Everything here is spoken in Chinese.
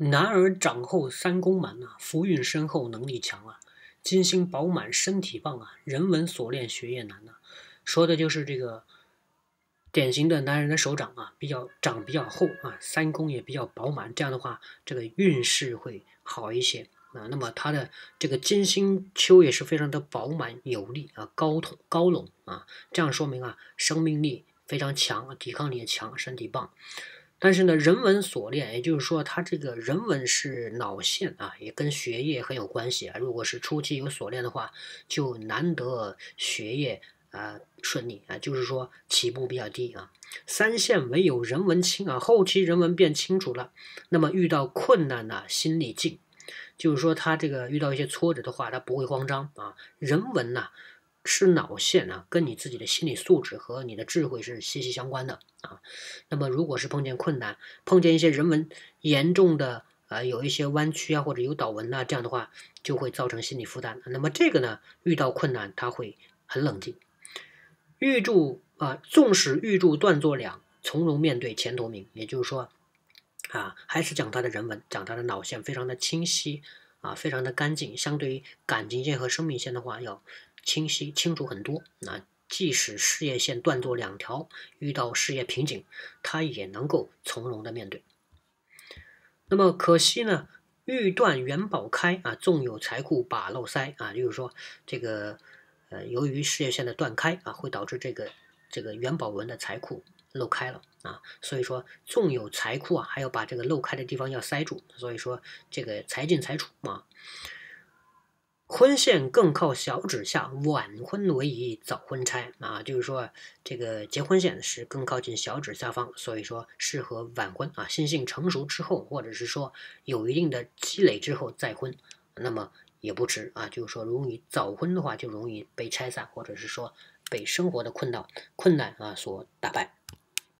男儿长后三宫满啊，福运深厚，能力强啊，金星饱满，身体棒啊，人文所练，学业难呐。说的就是这个典型的男人的手掌啊，比较长比较厚啊，三宫也比较饱满，这样的话，这个运势会好一些啊。那么他的这个金星丘也是非常的饱满有力啊，高筒高拢啊，这样说明啊，生命力非常强，抵抗力也强，身体棒。但是呢，人文锁链，也就是说，它这个人文是脑线啊，也跟学业很有关系啊。如果是初期有锁链的话，就难得学业啊顺利啊，就是说起步比较低啊。三线唯有人文清啊，后期人文变清楚了，那么遇到困难呢，心里静，就是说他这个遇到一些挫折的话，他不会慌张啊。人文呐。是脑线啊，跟你自己的心理素质和你的智慧是息息相关的啊。那么，如果是碰见困难，碰见一些人文严重的啊，有一些弯曲啊，或者有倒纹呐，这样的话就会造成心理负担。那么这个呢，遇到困难他会很冷静。预祝啊，纵使预祝断作两，从容面对前途明。也就是说啊，还是讲他的人文，讲他的脑线非常的清晰啊，非常的干净。相对于感情线和生命线的话，要。清晰清楚很多，那即使事业线断作两条，遇到事业瓶颈，他也能够从容的面对。那么可惜呢，欲断元宝开啊，纵有财库把漏塞啊，就是说这个呃，由于事业线的断开啊，会导致这个这个元宝纹的财库漏开了啊，所以说纵有财库啊，还要把这个漏开的地方要塞住，所以说这个财进财出啊。婚线更靠小指下，晚婚为宜，早婚拆啊，就是说这个结婚线是更靠近小指下方，所以说适合晚婚啊，心性成熟之后，或者是说有一定的积累之后再婚，那么也不迟啊。就是说，如果你早婚的话，就容易被拆散，或者是说被生活的困到困难啊所打败。